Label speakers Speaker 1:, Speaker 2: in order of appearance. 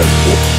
Speaker 1: Deadpool.